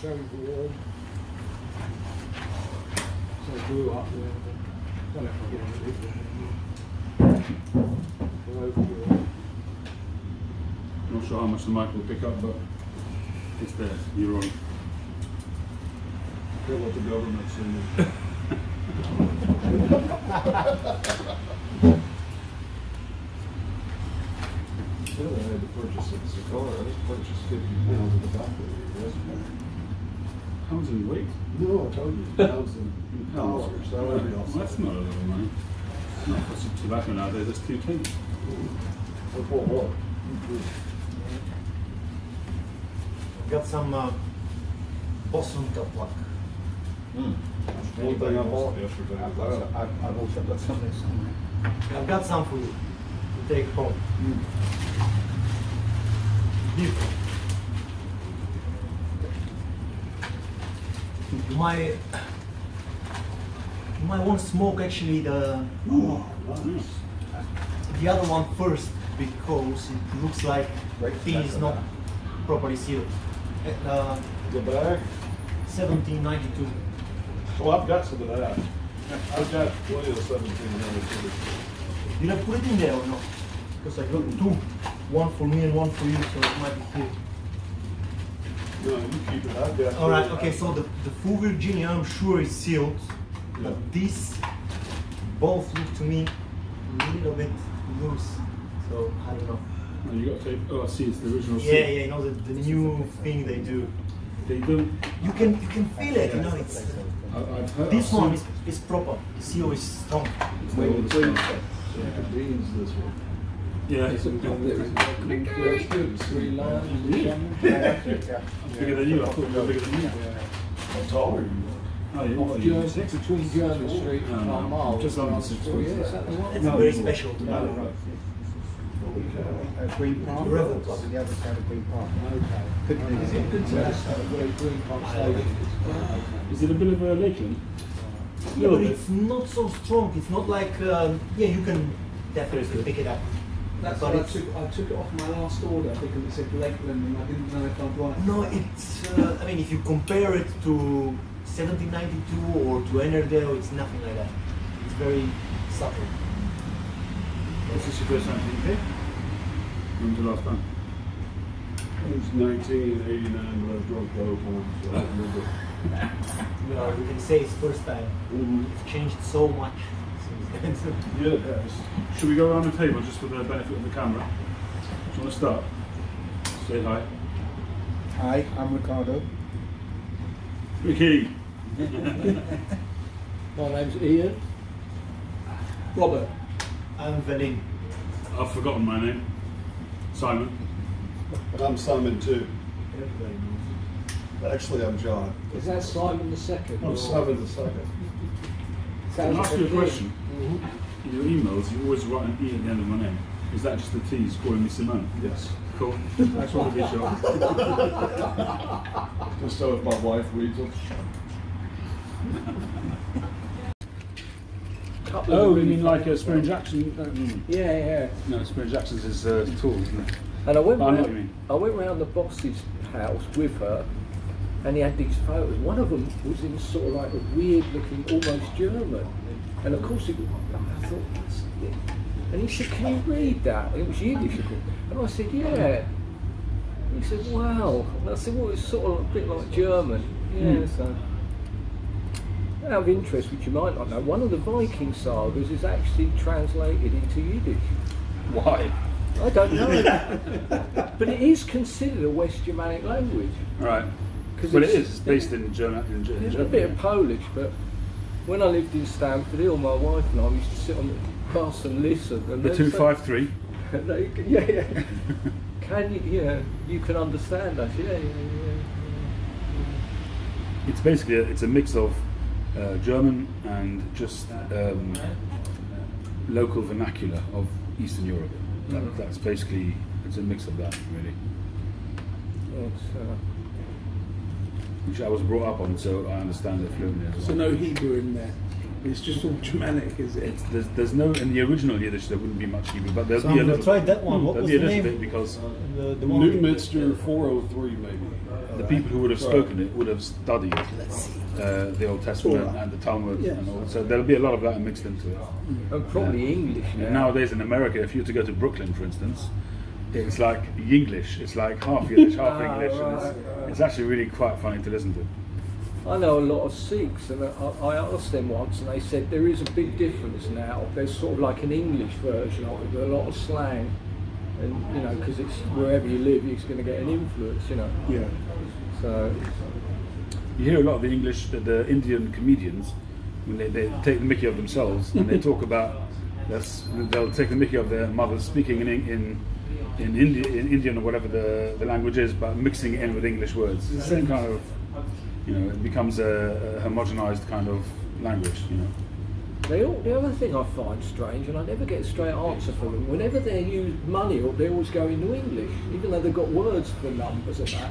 very warm. So I grew up there. Don't know if I get on it. Well, Not sure how much the mic will pick up, but it's there. You're on. Hear what the government's saying. Said I had to purchase a cigar, I purchased fifty pounds of tobacco yesterday. Pounds in weight? No, I told you, thousand dollars, that would be Well, awesome. that's not a lot of money. Not for some tobacco nowadays, that's two things. That's what, what? Got some uh, Boston Kaplak. One thing I bought yesterday, I've, got- that. I've, I've also got somewhere. I've got some for you to take home. Hmm. Beautiful. You might, you might want to smoke actually the the other one first because it looks like Right, thing is not properly sealed. Uh, The bag? 1792. Well, I've got some of that. I've got plenty of seventeen hundred. Did I put it in there or not? Because I got two, one for me and one for you, so it might be here. No, you keep it, I've got. All right. Okay. So the the full Virginia, I'm sure is sealed, but Yeah. these both look to me a little bit loose. So I don't know. Oh, you got to take. Oh, I see. It's the original. Yeah, yeah. You know the, the new thing they do. They don't. You can you can feel it. You know it's. I, I've heard. This I've one is, is proper. The seal is strong. It's Wait, all the so you- stuff. so you can beans this one. Yeah. It's a three lines. Yeah, that's it, yeah. Bigger than you. I thought you were bigger than you. How tall are you? Oh, yeah. What are six? between Jermyn Street and no, Mile. just under six foot. yeah, is that the one? It's No, very special to me. No, Uh, Green Park, The Rebel Club. the other side of Green Park. Okay. Could be, is it? Good to know, so Green Park Station. Is it a bit of a Lakeland? Yeah, but it's not so strong. It's not like um, yeah, you can definitely pick it up. That's But why I took, I took it off my last order because it said Lakeland and I didn't know if I'd right. No, it's. Uh, I mean, if you compare it to 1792 or to Ennerdale, it's nothing like that. It's very subtle. This Is this your first time to the UK? When was the last time? It was nineteen eighty-nine, but I was drunk the whole time, so I don't remember. You know, you can say it's first time. Mhm. It's changed so much since then. Yeah. Should we go around the table just for the benefit of the camera? Do you want to start? Say hi. Hi, I'm Ricardo. Ricky. My name's Ian. Robert. I'm Velin. I've forgotten my name. Simon. I'm Simon too. Actually, I'm John. Is that Simon the second? I'm Simon the second. Can I Sounds ask you a question? In your emails, you always write an E at the end of my name. Is that just the T's calling me Simone? Yes. Cool. I just want to be sure. Just so if my wife reads them. Couple of Oh, you really mean like a Spear Jackson? Um, Yeah, yeah. no, Spear Jackson's is uh, tool, isn't it? And I went, I know round, what you mean. I went round the boss's house with her, and he had these photos. One of them was in sort of like a weird looking, almost German. And of course, it, I thought, that's it. And he said, Can you read that? And it was Yiddish, of course. And I said, Yeah. And he said, Wow. And I said, Well, it's sort of a bit like German. Yeah, Hmm. so. Out of interest, which you might not know, one of the Viking sagas is actually translated into Yiddish. Why? I don't know. but it is considered a West Germanic language. Right. 'Cause But it it's- It's based in German. In, Ge- in There's a bit of Polish, but when I lived in Stamford Hill, my wife and I used to sit on the bus and listen. And The two five three. they- yeah, yeah. Can you? Yeah, you can understand us. Yeah, yeah, yeah. It's basically a, it's a mix of uh, German and just um, local vernacular of Eastern Europe. That, that's basically it's a mix of that really. It's, uh, which I was brought up on, so I understand it fluently as well. So no Hebrew in there. It's just all Germanic, is it? It's, there's, there's no in the original Yiddish there wouldn't be much Hebrew, but there'll So be a I'm gonna little. try that one. What was the name? bit because The, the one Newminster four oh three maybe. the people who would have spoken it would have studied uh, the Old Testament Torah. and the Talmud Yes. and all. So there'll be a lot of that mixed into it. And probably English And now. nowadays in America, if you were to go to Brooklyn, for instance, it's like English. It's like half Yiddish, half Ah, English. and right, it's, right. it's actually really quite funny to listen to. I know a lot of Sikhs, and I, I asked them once, and they said there is a big difference now. There's sort of like an English version of it, with a lot of slang, and you know, because it's wherever you live, you're going to get an influence, you know. Yeah. So You hear a lot of the English, the, the Indian comedians, when they, they take the mickey of themselves and they talk about, they'll take the mickey of their mothers speaking in in in, Indi- in Indian or whatever the, the language is, but mixing it in with English words. It's the same kind of, you know, it becomes a, a homogenized kind of language, you know. the other thing I find strange, and I never get a straight answer from them. Whenever they use money, they always go into English, even though they've got words for numbers and that.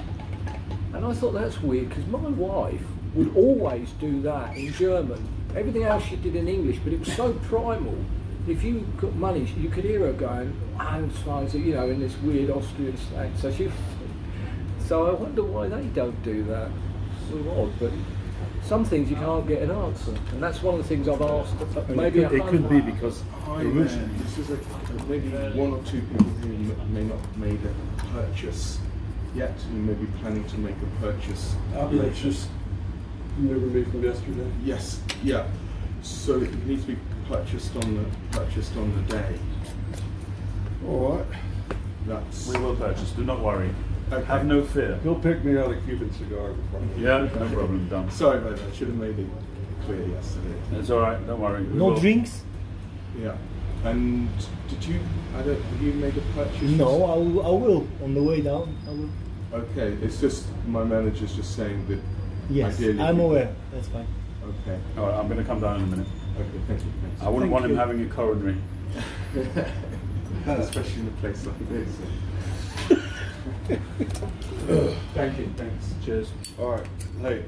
And I thought that's weird because my wife would always do that in German. Everything else she did in English, but it was so primal. If you got money, you could hear her going, and you know, in this weird Austrian slang. So she, so I wonder why they don't do that. It's sort of odd, but some things you can't get an answer, and that's one of the things I've asked. Maybe it, could, it could be because Hi, originally, man. This is a, maybe one or two people who may not have made a purchase yet, who may be planning to make a purchase. I'll later. just remember me from yesterday. Yes, yeah. So it needs to be purchased on the purchased on the day. All right. That's we will purchase, do not worry. Okay. Have no fear. He'll pick me out a Cuban cigar before. Yeah, no problem, done. sorry about that. I should have made it clear yesterday. It's all right, don't worry. we No will. drinks? Yeah. And did you? I don't. Have you made a purchase? No, I will, I will. On the way down, I will. Okay. It's just my manager's just saying that. Yes, I'm aware. That's fine. Okay. All right, I'm going to come down in a minute. Okay. Thank you. Thanks. I wouldn't Thank want him having a coronary. Especially in a place like this. Thank you, thanks. Cheers. All right. Hey,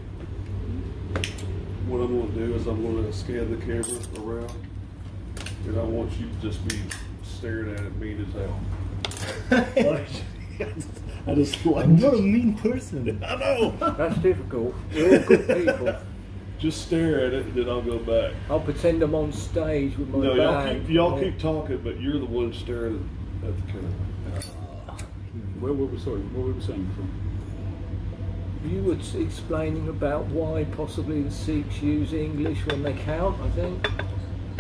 what I'm going to do is I'm going to scan the camera around, and I want you to just be staring at it mean as hell. I just like I'm not a mean person. I know. That's difficult. We're all good people. Just stare at it, and then I'll go back. I'll pretend I'm on stage with my No, y'all keep y'all keep talking, but you're the one staring at the camera. Where were we, sorry, what were we saying from? You were explaining about why possibly the Sikhs use English when they count, I think.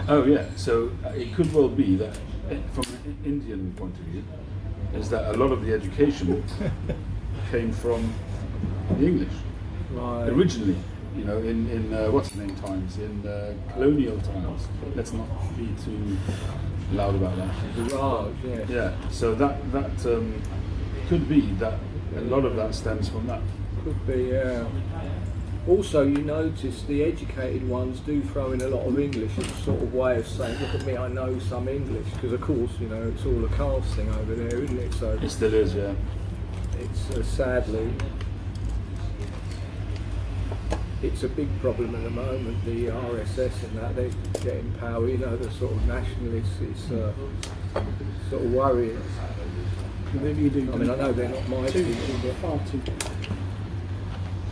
Oh yeah, so uh, it could well be that uh, from an Indian point of view, is that a lot of the education came from the English Right. originally. You know, in in uh, what's the name times, in uh, colonial times. Let's not be too loud about that. The Raj, yeah. Yeah, so that that um, could be that a lot of that stems from that. Could be, yeah. Also, you notice the educated ones do throw in a lot of English as a sort of way of saying, look at me, I know some English. Because, of course, you know, it's all a caste thing over there, isn't it? So It still is, yeah. it's uh, sadly it's a big problem at the moment. The RSS and that they're getting power. You know, the sort of nationalists. It's uh, sort of worrying. Maybe you do. I mean, I know they're not my Two, people, but far too.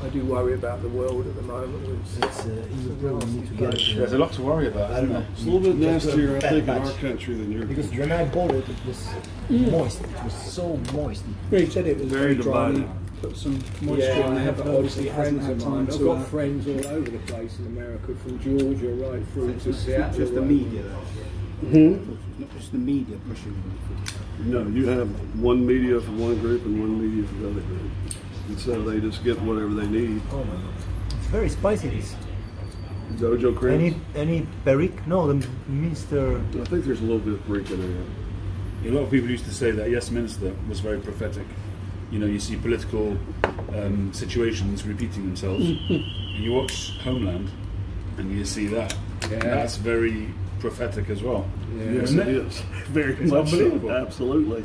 I do worry about the world at the moment. With It's, uh, it's a problem need to get. There's a lot to worry about. I don't isn't know. there? It's a little bit Just a nastier, I think, in our country than your Because country. when I bought it, it was moist. It was so moist. Ray said it was Very very, dry. Divided. Put some moisture yeah, in I there. have but obviously hasn't friends had time I've to, got uh, friends all over the place in America, from Georgia right through to Seattle. Just the media, though. Hmm? Not just the media pushing. No, you have one media for one group and one media for the other group. And so they just get whatever they need. Oh my god. It's very spicy this. Dojo Chris? Any any Perique? No, the Minister. I think there's a little bit of Greek in there. A lot of people used to say that Yes Minister was very prophetic. You know, you see political um, situations repeating themselves. you watch Homeland, and you see that. Yeah. That's very prophetic as well. Yeah. Yes, it it? is. Very It's much so. Absolutely.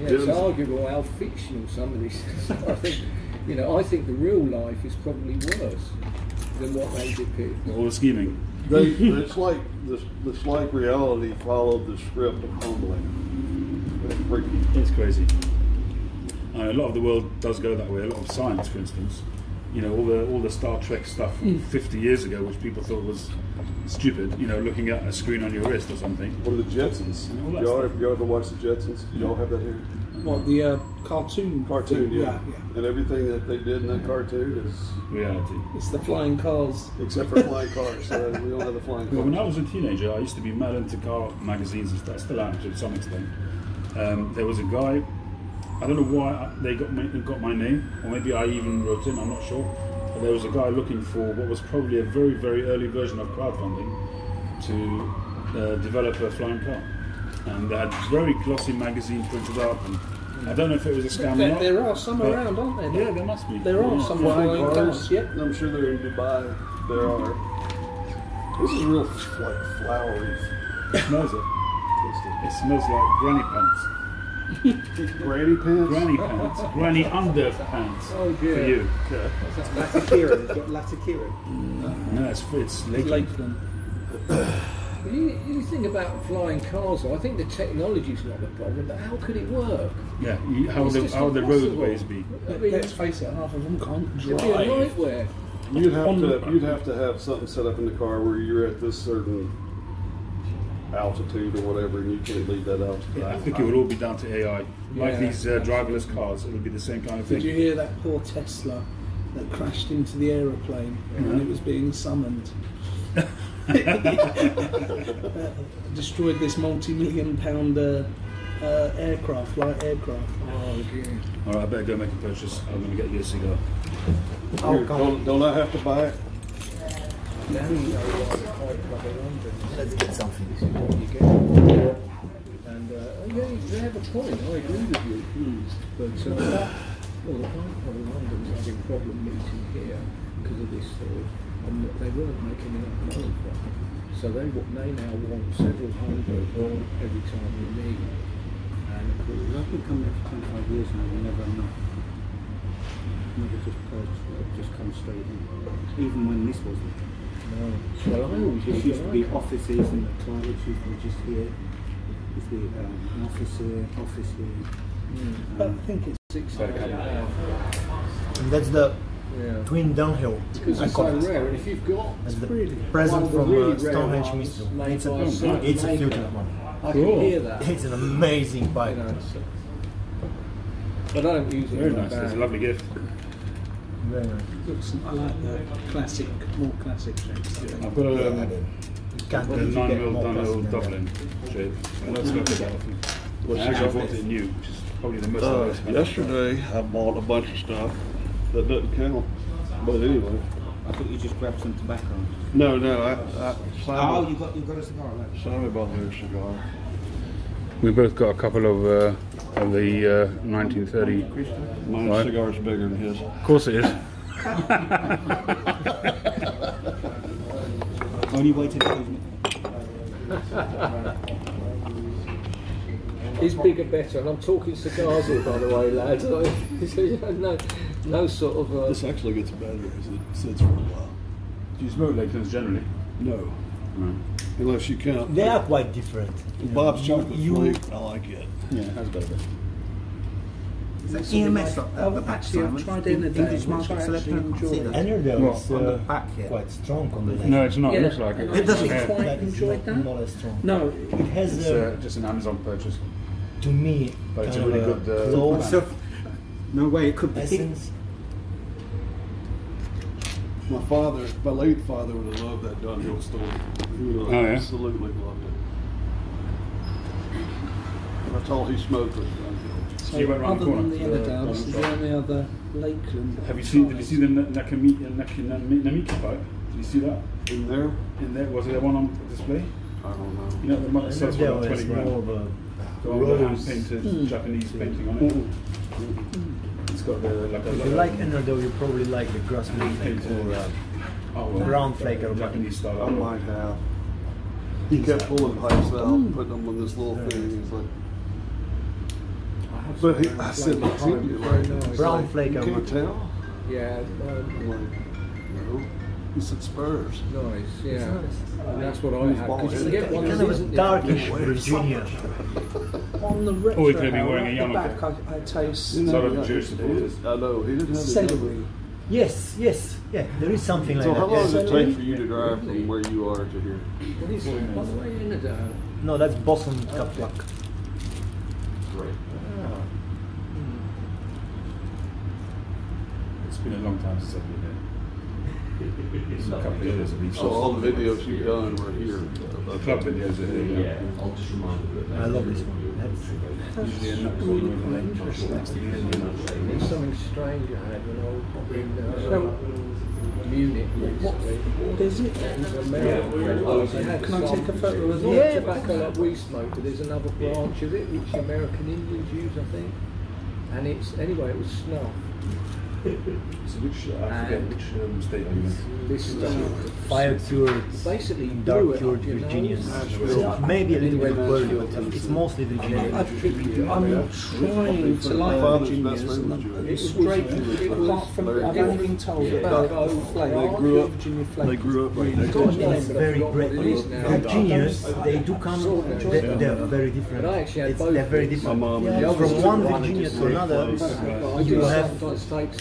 Yeah, it's arguable how fictional some of these. I think, you know, I think the real life is probably worse than what they depict. All the scheming. They, it's like this, this like reality followed the script of Homeland. It's freaky. It's crazy. And a lot of the world does go that way. A lot of science, for instance, you know, all the all the Star Trek stuff from 50 years ago, which people thought was stupid. You know, looking at a screen on your wrist or something. What are the Jetsons? All Y'all, stuff. ever- y'all ever watch the Jetsons? Y'all have that here? Well, the uh, cartoon? Cartoon, yeah. yeah, yeah. And everything that they did in that cartoon is, Reality. It's the flying cars. except for flying cars. So we don't have the flying Well, when I was a teenager, I used to be mad into car magazines and stuff. Still am to some extent. Um, there was a guy. I don't know why they got my, got my name, or maybe I even wrote in. I'm not sure. But there was a guy looking for what was probably a very, very early version of crowdfunding to uh, develop a flying car, and they had very glossy magazine printed up. And I don't know if it was a scam or There, not. there are some around, aren't there? Yeah, there must be. There are Yeah. some Flying flying cars. cars. Yep. I'm sure they're in Dubai. There are. This is real like flowery. It smells it. It smells like granny pants. Granny pants? Granny pants. Granny underpants. Oh For dear. you. Latakia, it's got Latakia. No, it's, it's Lakeland. Lakeland. You, you think about flying cars, though, I think the technology's not the problem, but how could it work? Yeah, you- how It's the just how the roadways be. I mean, Let's face it, half of them can't it'd be a drive. nightmare. You'd have to you'd have to have something set up in the car where you're at this certain altitude or whatever, and you can't leave that altitude. I think it would all be down to AI. Like Yeah. these uh, driverless cars, it would be the same kind of thing. Did you hear that poor Tesla that crashed into the aeroplane when it was being summoned? Uh, destroyed this multi-million pound uh, uh, aircraft, light aircraft. Oh dear. All right, I better go make a purchase. I'm going to get you a cigar. Here, don't, don't I have to buy it? Let's get something. This is what you. And uh, yeah, they have a point. I agree with you. But uh, well, the Park of London's having a problem meeting here because of this sort of, and they weren't making enough money from it. So they wa- they now want several hundred every time we meet. And of course, I've been coming here for 25 years now, we never enough. Never just purchased just come straight in. Even when this wasn't. No. Well, I always This used to be offices and the toilets used to be just here. Used to be um, an office here, office here. But I think it's six. And that's the Yeah. twin downhill. Because it's so rare, and if you've got That's the Really? present the from really uh, Stonehenge ones Museum. made It's a, by it's a future one. I Cool. can hear that. It's an amazing You bike. know, so. But I don't use it. Very in my nice. It's a lovely gift. Very nice. Looks, I like the classic, more classic shapes. I think. I've got a, Yeah, um, you can't a really nine mil more Dunhill than. Dublin shape. I don't smoke that often. What I you actually bought it new, which is probably the most Uh, yesterday, I bought a bunch of stuff that doesn't count. But anyway, I thought you just grabbed some tobacco. no, no, I, I Oh, you got you got a cigar, right? Simon bought me a cigar. We both got a couple of uh, of the uh, 1930. My Right. cigar's bigger than his. Of course it is. Only way to do He's bigger, better, and I'm talking cigars here, by the way, lads. So, you know, no, no sort of. Uh, This actually gets better as it sits for a while. Do you smoke Lakelands generally? No, No. Unless you count. They are quite different. you. Bob's chocolate You- flake, I like it. Yeah, it has got a bit. EMS at Oh, the back, actually, I've Simon. tried it in a day, English market I selection. actually you can't see enjoyed. that. Ennerdale Well, is on the uh, back here. quite strong on the leg. No, it's not. Yeah, it looks like it. It doesn't. actually quite That is enjoyed not, that. not as strong. No, It has, It's uh, uh, just an Amazon purchase. to me, But it's a really of good, uh, close So, no way, it could be. essence. My father, my late father would have loved that Dunhill story. He would Oh, yeah? absolutely loved it. That's all he smoked was Dunhill. so you went round the corner than the to the is Dunhill there any other Lakeland? Have you seen? Did you see the Na- Nakami, uh, Nak- Nam- Namiki pipe? Did you see that? In there? In there was there one on display? I don't know. You know the one that sells for Ennerdale twenty grand. more of a The one with the hand painted Hmm. Japanese painting on it. It's got the like a. If you like Ennerdale, you probably like the Grassman flake or uh, oh, well, brown flake or Japanese style. I might have. He kept pulling pipes out, and putting them on this little thing. He's like, but he, I said, "Look, you right now." He's Brown like, flake, You I can't want- tell. yeah, um, I'm like, no. It's at Spurs. Nice, yeah. And that's what I Who's have. bald? Because you get one Kind that of isn't a darkish Virginia. On the retro Or he could have been wearing a at the yarmulke. back, I, I taste Didn't Sort have of that- Jewish he supporters. did- I know, he didn't have the celery. Yes, yes, yeah. There is something like So that. how long does it take for you to drive from where you are to here? What is it? By the way, Ennerdale. No, that's Boston Kaplak. Ah. It's been a long time since I've been there. It's a couple of years at. So all the videos you've done were here. The club videos are here. Yeah. I love this one. That's Usually in that corner of the lane, the Indian. There's something strange I had when I was in uh, Munich recently. What is it? American. Had Can I take a photo as well? Yeah, tobacco like we smoke, but there's another branch of it which American Indians use, I think. And it's anyway, it was snuff. So which, I forget And- which um, state are you in? This stuff fire cured, basically dark cured you know. Virginians. Maybe a little bit burley, but it's mostly Virginia. I, I'm trying to My like father's Virginias. best friend was and Jewish. It's straight, apart from, I've only been told about the flavour. They grew up- Virginia flavour. They grew up right next to Got each a other. name, It's very forgot great. what it is now. Virginians, they do come, they, they're very different. But I actually had It's, both they're very different. My mom Yeah, and The others from one one Virginia to another, you have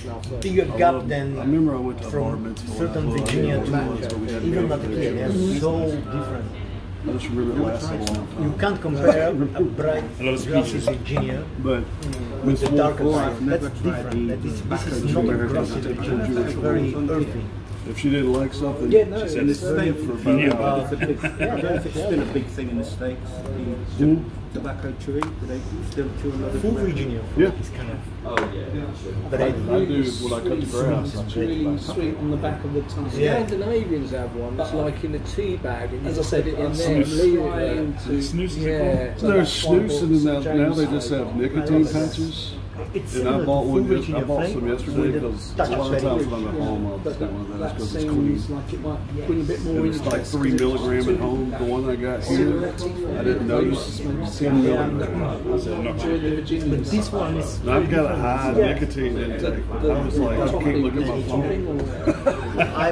sometimes take snuff. though. bigger gap than I remember I went to a bar from mitzvah. certain I Virginia little, to but we had to even go not for They're so different. I just remember it lasted a long You can't compare a bright A lot of grassy speeches. Virginia But mm, with the darker Wolf, side. That's never different. That is, this is not a American Virginia. That's very earthy. If she didn't like something, Yeah, no, she said it's it's stayed for about about an it. hour. It's a big, I don't know if it's still a big thing in the States. The Hmm? tobacco tree, do they still chew a lot of Full tobacco? Virginia Yeah. is kind of Oh, yeah. I but do when I cut the grass. It's really sweet on the back of the tongue. Yeah. Scandinavians have one that's like in a tea bag and As I said, it in I'm there and leave it there. to Snus Yeah. So There's that's why I and now, now they just have nicotine love patches. It's And similar I bought to one. full yes- I Virginia bought some yesterday because a lot of of times when I'm at home, I'll But just get one of those because it's clean. seems like it might bring a bit more And it's like three milligram at home. The one I got here, I didn't notice. Ten milligram. So not During the Virginians. But this one is And I've got a high nicotine intake. The- I'm just like, I topping- can't look at my topping phone. or- I,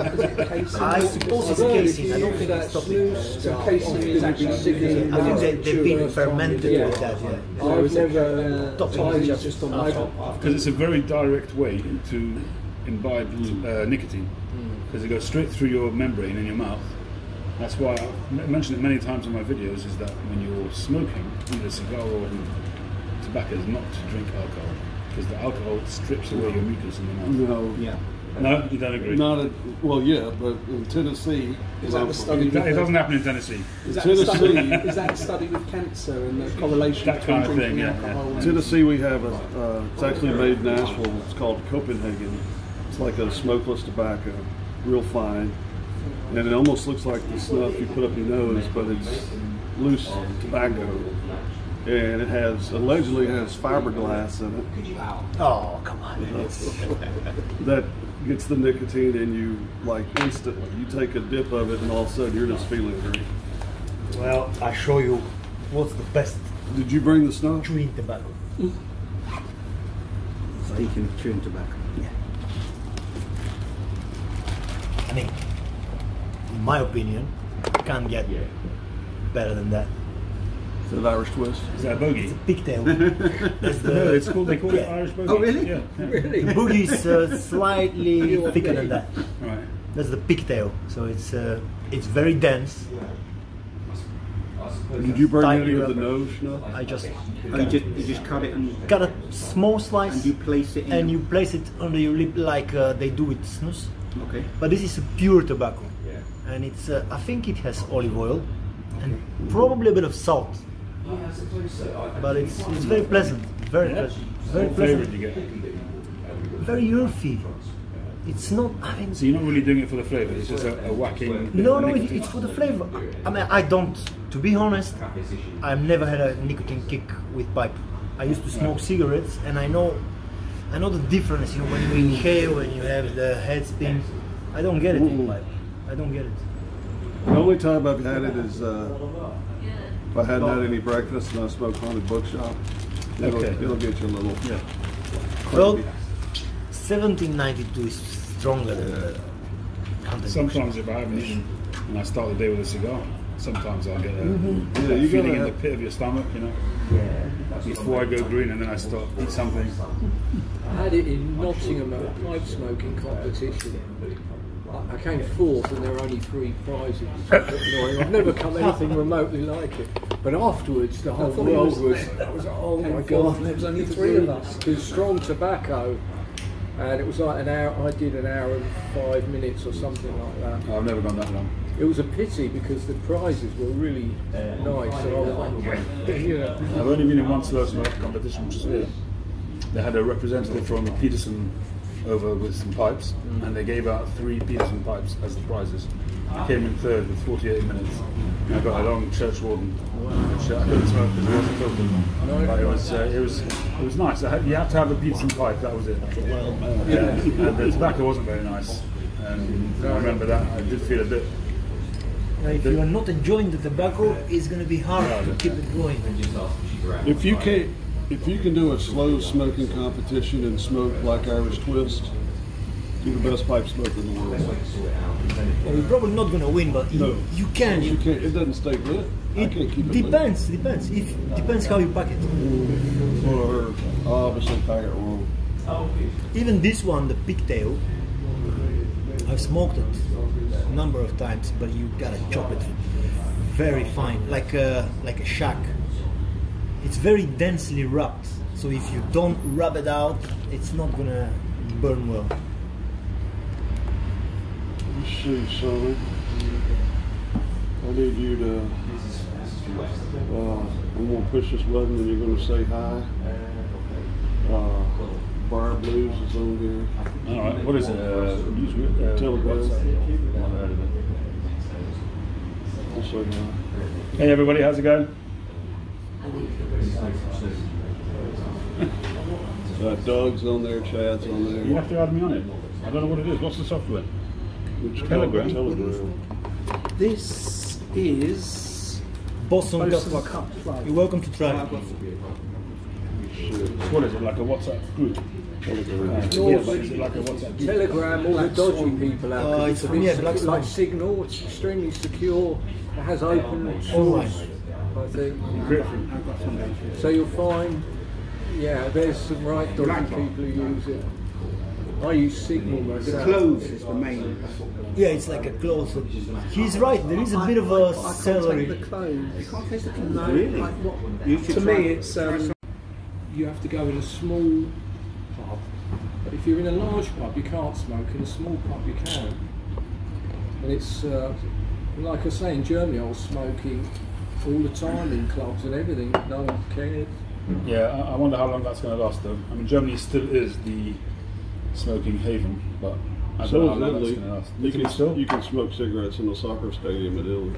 I suppose it's Well, if casing. I you don't use think that it's topping. snus stuff, casing is I actually think the- I think they, they've been fermented with that, yeah. I've never uh, Topping tried is it just just on on my top. Because it's a very direct way to imbibe uh, nicotine. Because it goes straight through your membrane in your mouth. That's why I mentioned it many times in my videos is that when you're smoking, either cigar or tobacco, is not to drink alcohol. Because the alcohol strips away your mucus in the mouth. No, Yeah. No, you don't agree? not at, well, yeah, but in Tennessee, Is that the study? It it doesn't happen in Tennessee. Is that, the study, Tennessee- is that the study with cancer and the correlation That between kind of drinking thing, yeah, alcohol yeah. and Tennessee, we have a, uh, it's actually made in Nashville. It's called Copenhagen. It's like a smokeless tobacco, real fine. And it almost looks like the snuff you put up your nose, but it's loose tobacco. And it has, allegedly has fiberglass in it Oh, come on. that gets the nicotine in you like instantly. You take a dip of it and all of a sudden you're just feeling great. Well, I show you what's the best Did you bring the snuff? chewing tobacco. Speaking of chewing tobacco. I mean, in my opinion, can't get better than that. Is that Irish twist? Is that a bogey? It's a pigtail. That's No, the, it's called, they call it Yeah. Irish bogey. Oh, really? Yeah. yeah. the boogie is uh, slightly thicker than that. Right. That's the pigtail. So it's uh, it's very dense. Did you burn Tight any of rubber. the nose No? I just Oh, you just you just cut it and cut a small slice and you place it in. and you place it under your lip like uh, they do with snus. okay. But this is a pure tobacco, Yeah. and it's uh, I think it has olive oil and probably a bit of salt. But it's it's very pleasant, very pleasant, very pleasant, did you get? very earthy. It's not. I mean, So you're not really doing it for the flavour, it's just a, a whacking. no, no, it, it's for the flavor. I mean, I don't. To be honest, I've never had a nicotine kick with pipe. I used to smoke cigarettes, and I know, I know the difference. You know, when you inhale and you have the head spin. I don't get it in pipe. I don't get it. The only time I've had it is uh, if I hadn't had any breakfast and I smoked haunted bookshop. It'll, Okay. it'll get you a little. Yeah. Well, 1792 is stronger than that. Hunter Sometimes if I haven't eaten and I start the day with a cigar, sometimes I'll get a, mm-hmm. Yeah, a you feeling gotta in the pit of your stomach, you know. Before I go green and then I start eat something. I had it in Nottingham at a pipe smoking competition. I- I came fourth and there were only three prizes. which was a bit annoying. I've never come anything remotely like it. But afterwards, the whole world was- was, was oh, oh my god, there was only three of us. It was strong tobacco, and it was like an hour. I did an hour and five minutes or something like that. I've never gone that long. It was a pity because the prizes were really nice. And I was, you know, I've only been in one slow smoke competition, which was here. They had a representative from Peterson over with some pipes, and they gave out three Peterson pipes as the prizes. I came in third with 48 minutes. I got a long church warden, which I couldn't smoke because it wasn't filtered. But it was, uh, it was, it was nice. I had, you had to have a Peterson pipe. That was it. Yeah, and the tobacco wasn't very nice. And I remember that. I did feel a bit. If you are not enjoying the tobacco, it's going to be hard to keep it going. If you can't, if you can do a slow smoking competition and smoke Black Irish Twist, you're the best pipe smoker in the world. Well, you're probably not going to win, but you, No. you can. You You, can't. It doesn't stay lit. It it lit. depends. Depends. If depends how you pack it. Or obviously pack it wrong. Even this one, the pigtail, I've smoked it a number of times, but you gotta chop it very fine, like a like a shack. It's very densely wrapped, so if you don't rub it out, it's not gonna burn well. Let's see, Sonny. I need you to. Uh, I'm gonna push this button and you're gonna say hi. Uh, Bar Blues is on here. All right, what is it? Uh, uh, Telegram. WhatsApp? Never heard of it. I'll say hi. Hey everybody, how's it going? Uh, Doug's on there, Chad's on there. You have to add me on it. I don't know what it is. What's the software? It's called Telegram. Telegram. This is Boston Boston Cup. Cup You're welcome to try it. What is it? Like a WhatsApp group? Telegram. Yeah, but is it like a WhatsApp group? Telegram, all the dodgy people out. 'cause Uh, it's it's from- yeah, secu- like Signal. It's extremely secure. It has open Online. source. I think. Encryption. So you'll find, yeah, there's some right dodgy people who use it. I use Signal myself. Clothes is the main. Yeah, it's like a close. He's right. There is a bit of I a can't take the clothes. You can't taste the clothes. No, really? like what- to me, it's um, you have to go in a small pub. But if you're in a large pub, you can't smoke. In a small pub, you can. And it's, uh, like I say, in Germany I was smoking all the time in clubs and everything. No one cared. Yeah, I, I wonder how long that's going to last though. I mean, Germany still is the smoking haven, but I don't So know how is long that's Italy. going to last. You Italy can, still? you can smoke cigarettes in the soccer stadium at Italy.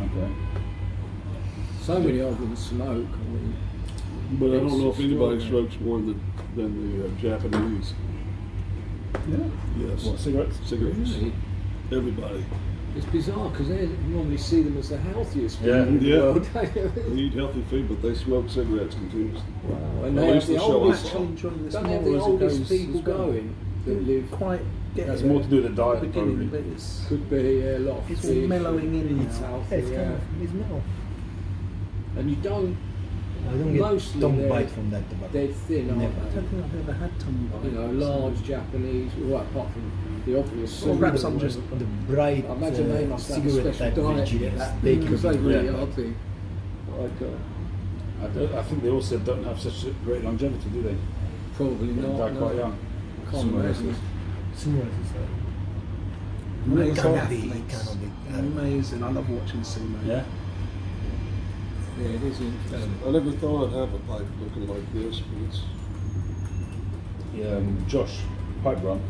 Okay. So many of them smoke. I mean, But I don't know if anybody smokes more than, than the uh, Japanese. Yeah. Yes. What cigarettes? Cigarettes. really, Everybody. It's bizarre because they normally see them as the healthiest people Yeah. in the Yeah. world. They eat healthy food, but they smoke cigarettes continuously. Wow. and At they have least the the oldest, us. actually enjoying this don't they have the as it oldest goes people well. going that live. Quite get That's more to do with the diet, the beginning, probably. but it's Could be yeah, a lot of it's fish, mellowing in It's now. healthy, Yeah, it's kind yeah. of it's mellow. And you don't. I don't get Mostly tongue they're- bite from that tobacco. They're thin, aren't I don't think I've ever had tongue bite. You know, large Japanese. Well, apart from the obvious. Or perhaps I'm just the bright I imagine they uh, must have a cigarette special type diet VGS. They because could they be- really Yeah. are big. Like, uh, I, don't- I think they also don't have such a great longevity, do they? probably They not. die no. quite young. Can't Some imagine. Sumo is uh, Amazing. it cannot be. It cannot be. Amazing. I love watching sumo. Yeah. Yeah, it is interesting. I never thought I'd have a pipe looking like this, but it's Yeah, um, Josh Pipebrun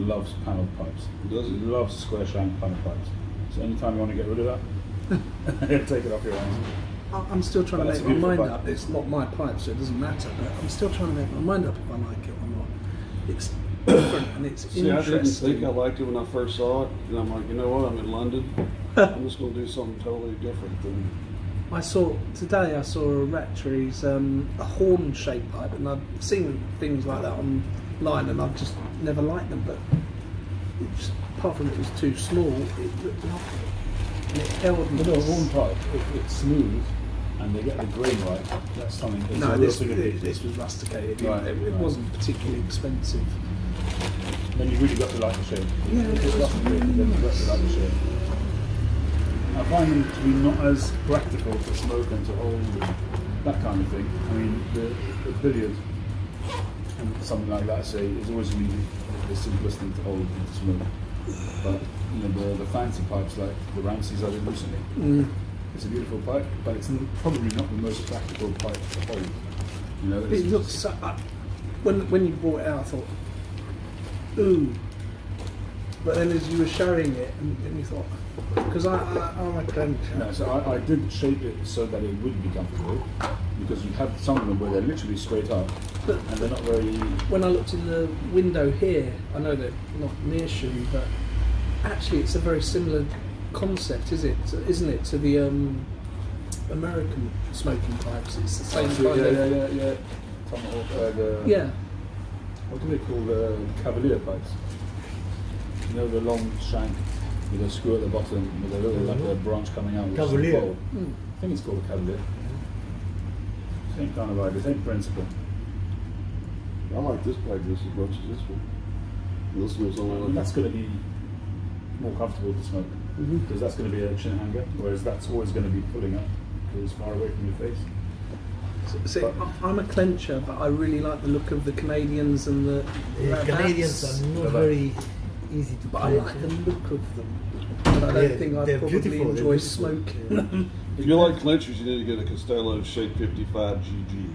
loves panel pipes. He Does he? loves square shank panel pipes. So anytime you want to get rid of that, take it off your hands. I- I'm still trying That's to make my mind pipe. up. It's not my pipe, so it doesn't matter. But I'm still trying to make my mind up if I like it or not. It's different and it's See, I didn't think. I liked it when I first saw it, and I'm like, you know what? I'm in London. I'm just going to do something totally different than. I saw today. I saw a Rattray's um, a horn-shaped pipe, and I've seen things like that online, and I've just never liked them. But it's, apart from it was too small, it looked lovely. And it held But no, one pipe, if it's smooth and they get the grain right, that's something. that's No, this, thing. this was rusticated. It- Right, it, it right. wasn't particularly expensive. Then you really got to like the shape. Yeah, it's then you've got to like the shape. I find them to be not as practical to smoke and to hold that kind of thing. I mean, the, the billiard something like that, say, is always going to be the simplest thing to hold and to smoke. But you know, the, the fancy pipes like the Ramses I did recently, Mm. it's a beautiful pipe, but it's probably not the most practical pipe to hold. You know, It looks so, uh, when when you brought it out, I thought, ooh. But then as you were showing it, and, and you thought, because I, I, I'm a clencher. No, so I, I did shape it so that it would be comfortable because you have some of them where they're literally straight up But and they're not very. when I looked in the window here, I know they're not near shoe, but actually it's a very similar concept, is it? Isn't it to the um, American smoking pipes? It's the same So, kind yeah, of yeah, yeah, yeah. Tomahawk, uh, yeah. What do they call the Cavalier pipes? You know, the long shank with a screw at the bottom with a little like a branch coming out. which is the Cavalier. Mm. I think it's called a Cavalier. Same kind of idea, same principle. I like this pipe just as much as this one. This one's only like that's going to be more comfortable to smoke mm-hmm. because that's going to be a chin hanger, whereas that's always going to be pulling up because it's far away from your face. See, But- I- I'm a clencher, but I really like the look of the Canadians and the The that- Canadians are not Bye-bye. very easy to But I like the look of them. But I don't Yeah, think I'd they're probably beautiful, they're enjoy beautiful. smoking. If you like clenchers, you need to get a Castello Shape 55 GG.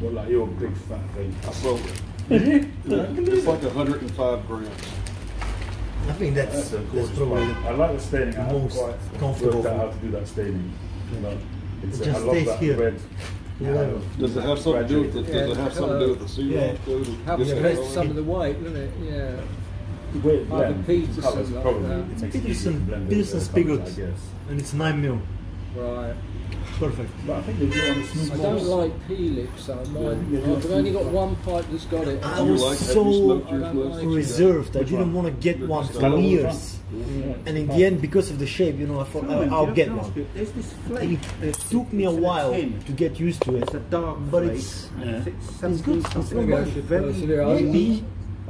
Well, like your big fat thing. I sold it. It's like 105 grams. I think that's That's a that's, gorgeous probably pipe. I like the staining. I haven't most quite comfortable out how to do that staining. But it's, It I just love stays that here. red. Yeah. Uh, does it have something to do with the, Yeah, does it have something to do with the sea yeah. rock code? Helps Gets it rest going? some of the weight, doesn't it? Yeah. The way it the blends, Peterson, like probably. that. It makes it Peterson- easier to blend Peterson spigot. colours, I guess. and it's nine mil. Right. Perfect. But I think they do on the smooth I don't like P-lips, so mine, Yeah, yeah, I've only got one pipe that's got it. I was like, so you smoked yours I don't like- reserved. I Which didn't want to get The one for years. Yeah. And in the end, because of the shape, you know, I thought oh, I'll, I'll get one. There's this flake. it took me a while to get used to it. It's a dark But flake. it's Yeah. It's it's good. It's not Maybe I bad. should very- persevere.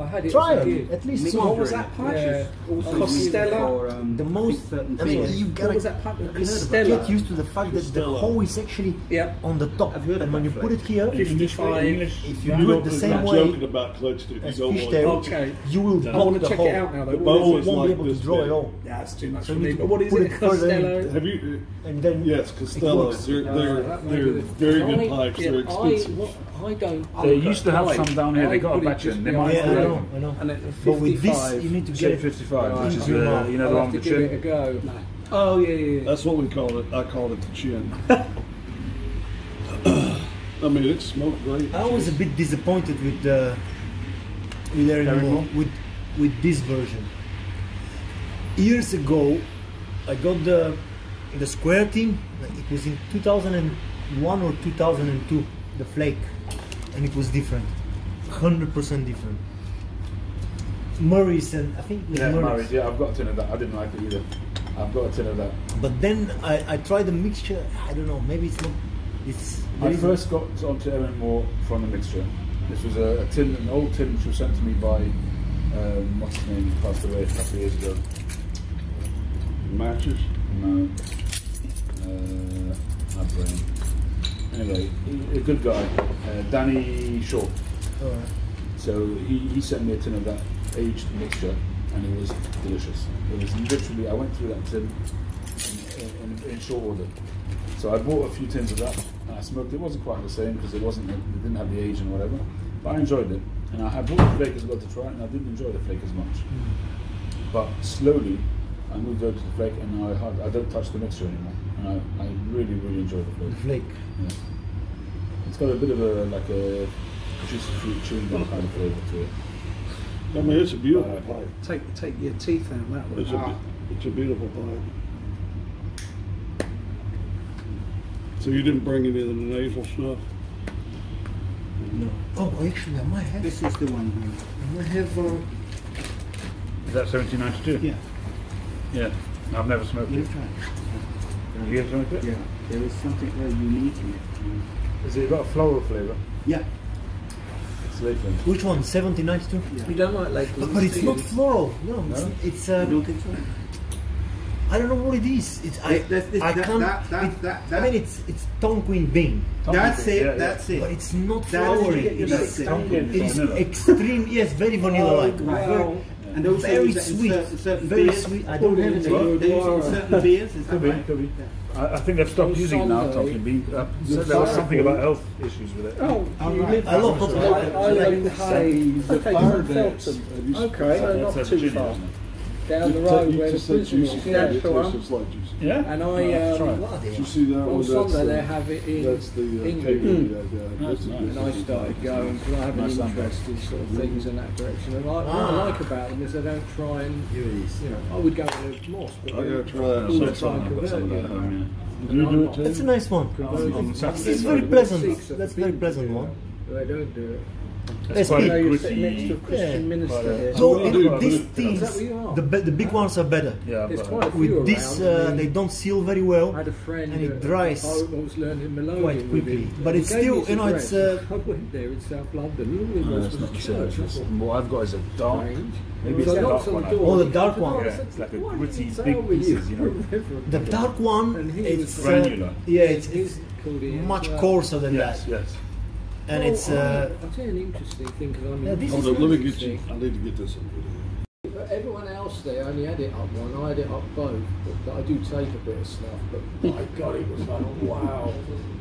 I- Maybe had it try it at least. Mixture what was it. that? Yeah. Also Castello? used for, um, The most. I mean, you What gotta was that pipe? you gotta Castello? get used to the fact that the hole is actually Yeah. on the top, I've heard and when you put it here, English, 55. English. if you You do don't- it the you're same way joking about clutch dude. You as don't fishtail, want Okay. you will I block want the to check hole. it out now though. The What bowl is is won't like be able to draw big. at all. That's too much for me. But what is it? it further in. Castello? Have you? And then Yes, Castello. They're Uh, they're that might they're be the- very good pipes. They're expensive. What, I don't. They used to have pipe. some down here, they got a put it batch in, they behind might yeah, I the- know, I know. And at But with this, you need to get Shape it 55, Right. which is the, you know, I'll the have one to with the give it a chin. go. Oh yeah, yeah. yeah. That's what we call it. I call it the chin. I mean, it smoked great. I was a bit disappointed with the with Aaron Erinmore, Moore? with with this version. Years ago, I got the the square team. It was in 2001 or 2002. The flake, and it was different, hundred percent different. Murray's and I think it was Yeah, Murray's. Murray's. Yeah, I've got a tin of that. I didn't like it either. I've got a tin of that. But then I, I tried the mixture. I don't know. Maybe it's not. It's there I is- first got onto Erinmore from the mixture. This was a, a tin, an old tin which was sent to me by um, what's his name? Passed away a couple of years ago. Matches. No, uh, my brain. Anyway, a good guy, uh, Danny Shaw. Alright. So he, he sent me a tin of that aged mixture, and it was delicious. It was literally I went through that tin in, in, in short order. So I bought a few tins of that, and I smoked. It wasn't quite the same because it wasn't. It didn't have the age and whatever. But I enjoyed it, and I had bought the flake as well to try it, and I didn't enjoy the flake as much. But slowly, I moved over to the flake, and now I, hard, I don't touch the mixture anymore, and I, I really really enjoy the flake. The flake. Yeah. It's got a bit of a like a juicy fruit chewing gum kind of flavour to it. I mean, it's a beautiful Uh, pipe. Take take your teeth out that It's one. a, it's a beautiful pipe. So you didn't bring any of the nasal snuff? No. Oh, actually, I might have. This is the one here. I might have. Uh, Is that 1792? Yeah. Yeah. I've never smoked You it. try it. You ever smoked it? Yeah. There is something very unique in it. you know. Is it got a floral flavour? Yeah. It's Lakeland. Which one? 1792? You don't like Lakeland? But, but it's not floral. No, it's, No? it's You uh, don't think so? I don't know what it is. It's I, That's- this- I that- can't. that- that- it- that- I mean, it's it's Tonquin bean, That's it. Yeah, yeah. That's it. but it's not That's flowery. it. It is, it is extreme. Yes, very vanilla-like. Oh, wow. And also Very is sweet. certain, certain Very beers, sweet. I don't have it. They, use it in certain beers. Is that Could be, right? could be. I, I think they've stopped On using it now, Sunday, Tonka bean. Uh, the said there was something about health issues with it. Oh, Oh, you right. I love I, Poplar. I live in Hayes. Okay, you're from dance. Feltham. Okay, so not too far. Down the road where the just said prison is. fruit, Yeah, it sure. tastes just like juicy. Yeah? And I, Oh, let's try um, it. Did you see that on one? That's Sunday the, they have it in that's the uh, England. Katie, yeah, yeah. That's This nice. And I started going because I have an Nice Sunday. interest in sort of things in that direction. And I, what I Ah. like about them is they don't try and, Here it is. you know, I would go to a mosque, but I they gotta try that. all the sometime. time I've got some of convert you. at home, Did you do it too? That's a nice one. yeah. On, on It's very pleasant. That's a very pleasant one. They don't do it. It's It's quite I know a you're sitting next to a Christian Yeah. minister Quite a- here. So I it- do, these things, Is that what you are? the the big ones are better. Yeah, There's quite a few With around. this, uh, mean, they don't seal very well. I had a friend and it that dries I was learning melodeon quite quickly. him. But it's gave me still, his you know, it's, uh, I went there in South London. All it No, was that's not a the church. same. What I've got is a dark. strange. Maybe So it's I the knocked dark one. Oh, the dark one. Yeah, it's like a "Why gritty, didn't you big tell pieces, you know. The dark one, And it's uh, granular. yeah, it's, it's called it much coarser than Yes, that, yes. And Well, it's uh, I'll tell you an interesting thing because I'm Yeah, this Hold on, let me get you. I need to get this on video. But everyone else there only had it up one. I had it up both. But I do take a bit of snuff. But my God, it was like wow.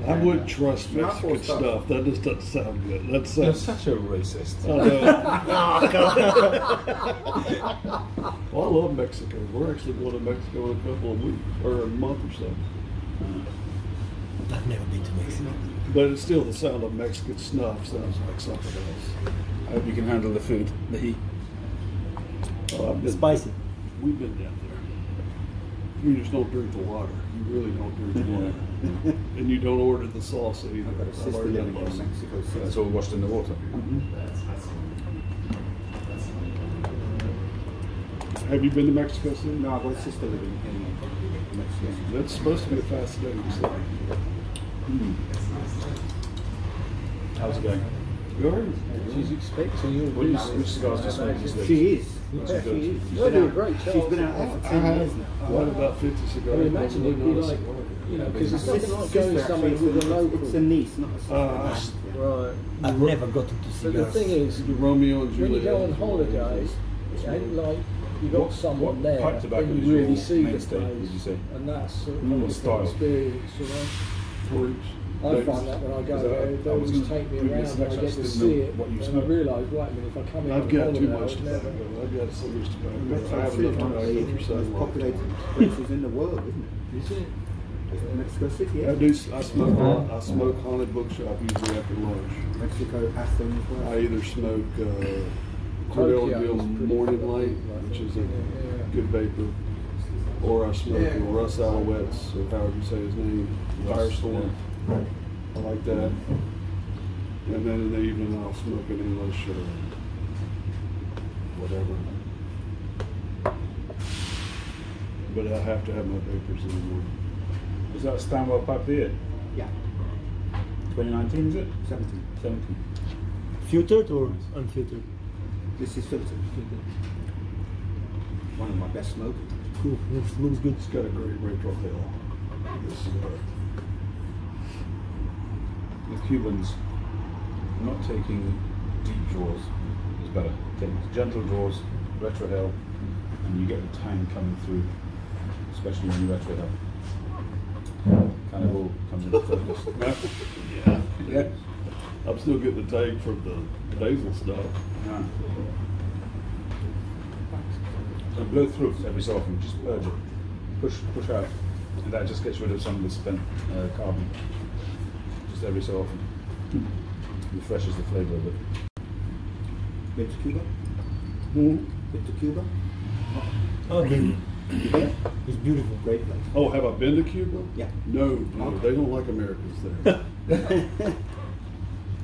I wouldn't trust Mexican stuff? stuff. That just doesn't sound good. That You're such a racist. I know. oh, God. Well, I love Mexico. We're actually going to Mexico in a couple of weeks or a month or so. I've never been to Mexico. But it's still the sound of Mexican snuff sounds like something else. I hope you can handle the food, the heat. Oh, I've been- Spicy. We've been down there. You just don't drink the water. You really don't drink the water. and you don't order the sauce either. I've got a I've sister living in. Mexico City. It's all washed in the water. Mm-hmm. Have you been to Mexico City? No, I've got a sister living in Mexico City. That's supposed to be a fascinating city. How's it going? Good. She's expecting you. What is, which cigars do you smoke these days? She is. Yeah, Yeah, she she is. She's That'd been be out- great She's child. been out there for I 10 had, years I now. had about 50 I cigars. mean, imagine it'd be like, you know, because it's nothing like going Sister, somewhere with a local. It's a niece, not a sister. Uh, Right. I've never gotten to But the cigars. thing is, the Romeo and when you go on holiday, it ain't like you got What- someone what there, pipe tobacco and is you really see the place, would you say? and that's sort of Mm, the style. experience, you know. Torch. I find that when I go there, I they always wasn't take me around and I get to see it, what you and I realise, right, I mean, if I come in I've got too much would tobacco. never. I've got so much tobacco. I Mexico have City enough is one of the most populated places in the world, isn't it? Is it? Mexico City, I yeah. do. I smoke. I smoke haunted bookshop usually after lunch. Mexico, Athens, well. I either smoke uh, Tokyo Cordell Gill Morning Light, which is a Yeah. good vapor, or I smoke Yeah. Russ Alouettes, or however you say his name, Firestorm. I like that. And then in the evening, I'll smoke an English or whatever. But I have to have my papers in the morning. Was that Stanwell Pipe of the Year? Yeah, 2019, is it? 17. 17. Filtered or unfiltered? This is filtered. One of my best smokers. Cool. Looks, looks good. It's got a great Rachel Hill. This cigar. With Cubans, not taking deep draws is better. Take gentle draws, retrohale, and you get the tang coming through, especially when you retrohale. Kind of all comes into focus. Yeah. Yeah. I'm still getting the tag from the basil stuff. Yeah. So blow through every so often, just purge it, push push out, and that just gets rid of some of the spent uh, carbon. Just every so often, refreshes the flavour of it. Been to Cuba? Hmm? Been to Cuba? Okay. Yeah. It's beautiful. Great place. Oh, have I been to Cuba? Yeah. No, no, they don't like Americans there.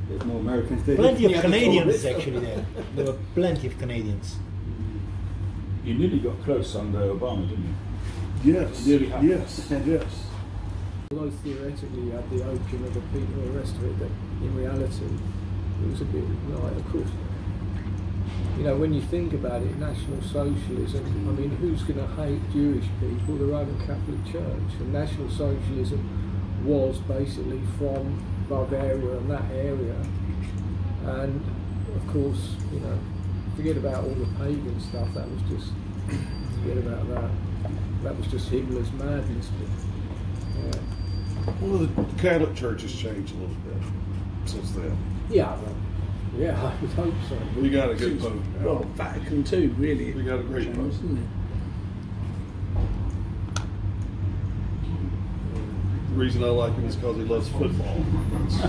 There's more Americans there. Plenty of Canadians actually there. There were plenty of Canadians. You nearly got close under Obama, didn't you? Yes, Nearly happened. yes, yes. Although theoretically you had the opium of the people and the rest of it, that in reality it was a bit like, of course, you know, when you think about it, National Socialism, I mean, who's going to hate Jewish people? The Roman Catholic Church. And National Socialism was basically from Bavaria and that area. And of course, you know, forget about all the pagan stuff, that was just, forget about that. That was just Hitler's madness. But, yeah. Well, the Catholic Church has changed a little bit since then. Yeah, well, yeah, I would hope so. We got a good pope now. Well, Vatican II really. We got a great pope. isn't it? The reason I like him is because he loves football. It's, it's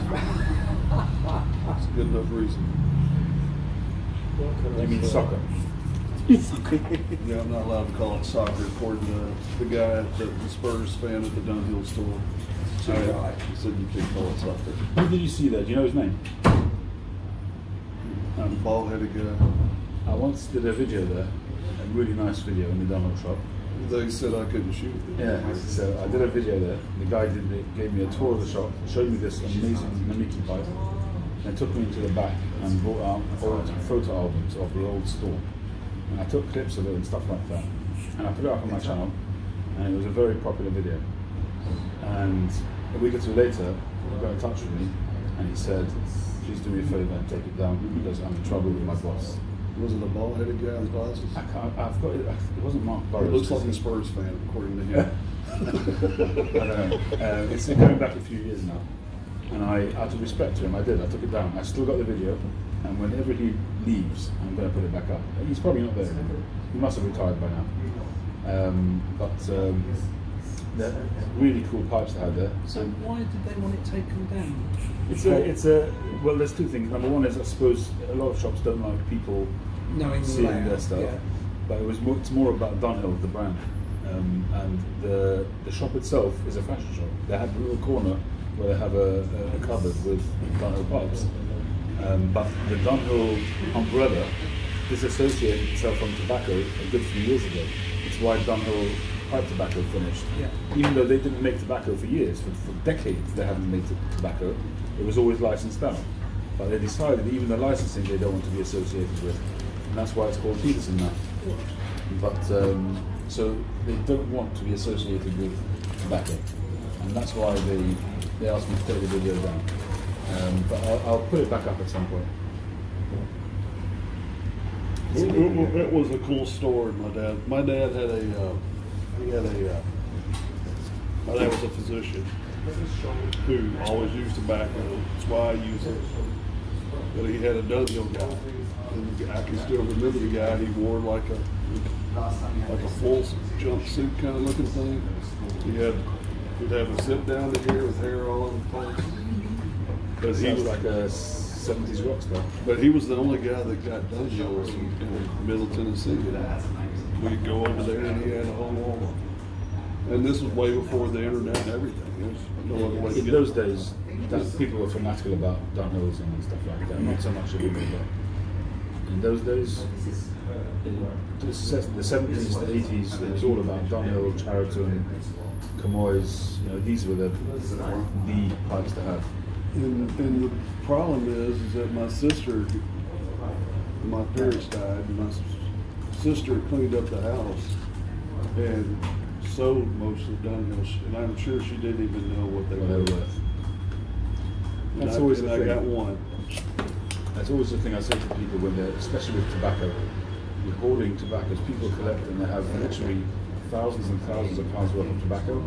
a good enough reason. What You mean say? soccer? Yeah, I'm not allowed to call it soccer according to the guy, at the, the Spurs fan at the Dunhill store. So he said you can't call it. Who did you see there? Do you know his name? Um, I'm a ball-headed guy. I once did a video there, a really nice video in the Dunhill shop. They said I couldn't shoot. Yeah, so I did a video there. The guy did the, gave me a tour of the shop, showed me this amazing Namiki pipe, and took me into the back and brought out old photo albums of the old store. And I took clips of it and stuff like that. And I put it up on my channel, and it was a very popular video. And a week or two later, he got in touch with me, and he said, "Please do me a favor and take it down because I'm in trouble with my boss." Was it a ball-headed guy with glasses? I can't, I've got it. It wasn't Mark Burrows. looks like a Spurs fan, according to him. I don't know. Uh, it's going back a few years now. And I, out of respect to him, I did. I took it down. I still got the video. And whenever he leaves, I'm going to put it back up. He's probably not there anymore. He must have retired by now. Um, but um, they're really cool pipes they had there. So why did they want it taken down? It's a, it's a, well, there's two things. Number one is, I suppose, a lot of shops don't like people Knowing seeing layout, their stuff. yeah. But it was more, it's more about Dunhill, the brand. Um, and the the shop itself is a fashion shop. They have a little corner where they have a, a, a cupboard with Dunhill pipes. Um, but the Dunhill umbrella disassociated itself from tobacco a good few years ago. It's why Dunhill pipe tobacco finished. Yeah. Even though they didn't make tobacco for years, for, for decades they haven't made tobacco, it was always licensed out. But they decided even the licensing they don't want to be associated with. And that's why it's called Peterson now. But um, so they don't want to be associated with tobacco. And that's why they, they asked me to take the video down. Um, but I'll, I'll put it back up at some point. It, it- it was a cool story. My dad, my dad had a, uh, he had a, uh, my dad was a physician who always used tobacco. That's why I use it. But he had a Dunhill guy, and I can still remember the guy. He wore like a, like a full jumpsuit kind of looking thing. He had, he'd have a zip down to here with hair all over the place. But he was like a 70s rock star. but he was the only guy that got Dunhills in, in Middle Tennessee. We'd go over there and he had a whole wall. of them. And this was way before the internet and everything. There's no other way to In get those days, that people were fanatical about Dunhills and stuff like that. Not so much anymore, but in those days, in the seventies, the eighties, it was all about Dunhill, Charatan, Comoy's. You know, these were the the pipes to have. And, and the problem is, is that my sister, my parents died, and my sister cleaned up the house and sold most of the Dunhills, and I'm sure she didn't even know what they were were worth. worth. That's I- always and the I thing. got one. That's always the thing I say to people when they're, especially with tobacco, you're hoarding tobaccos. People collect and they have literally thousands and thousands of pounds worth of tobacco.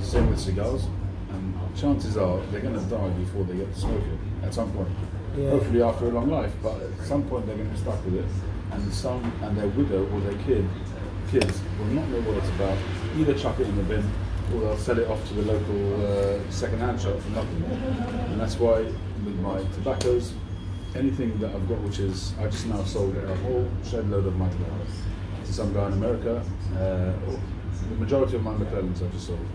Same with cigars, and chances are they're going to die before they get to smoke it at some point. Yeah. Hopefully after a long life, but at some point they're going to be stuck with it, and the son and their widow or their kid, kids will not know what it's about. Either chuck it in the bin, or they'll sell it off to the local uh, second-hand shop for nothing. And that's why with my tobaccos, anything that I've got, which is I just now sold a whole shed load of my tobacco to some guy in America. Uh, the majority of my McClellands I just sold.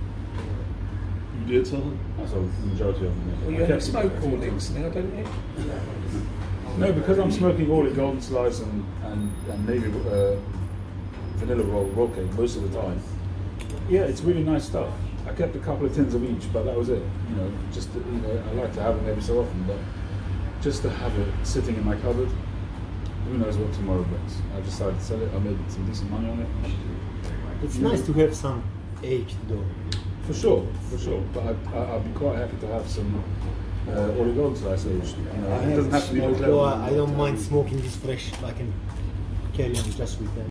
You did something? I sold the majority of them. Well, you have kept- smoke callings now, don't you? No, because I'm smoking all the Golden Slice and and, and Navy uh, vanilla roll roll cake most of the time. Yeah, it's really nice stuff. I kept a couple of tins of each, but that was it. You know, just to- you know, I like to have them every so often, but just to have it sitting in my cupboard, who knows what tomorrow brings. I decided to sell it. I made some decent money on it. It's nice to have some aged though. For sure, for sure. But I, I, I'd be quite happy to have some uh, aged. You know, it doesn't have to be Though Modelo. I, I don't mind smoking this fresh. I can carry on just with that.